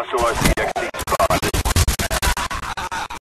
Hostile RCXD